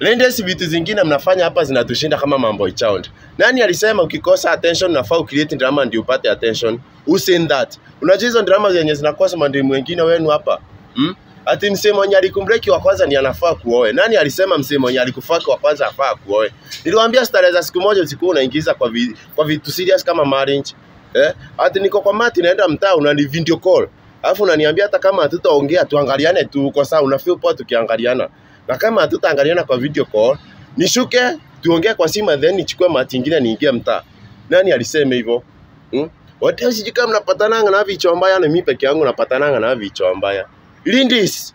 Ladies, vitu zingine mnafanya hapa zinatushinda kama mambo ichaundi. Nani alisema ukikosa attention unafaa ucreate drama ndio upate attention? Who said that? Unajua hizo drama zenye zinakosa mandemu wengine wenu hapa. Hmm? Ati msee mwenye alikumbreki wa kwanza ni anafaa kuoe. Nani alisema msee mwenye alikufaki wa kwanza afaa kuoe? Niliwaambia starehe za siku moja usikuwa unaingiza kwa vi, kwa vitu serious kama marriage. Eh? Ati niko kwa mati naenda mtaa unani video call. Alafu unaniambia hata kama hatutaongea tuangaliane tu kwa sababu una feel poa tukiangaliana. Na kama hatutaangaliana kwa video call, nishuke tuongee kwa simu then nichukue mati ingine niingie mtaa. Nani alisema hivyo? Hmm? Wote sijui kama na vichwa mbaya na mimi peke yangu napatananga na vichwa mbaya. Lindis,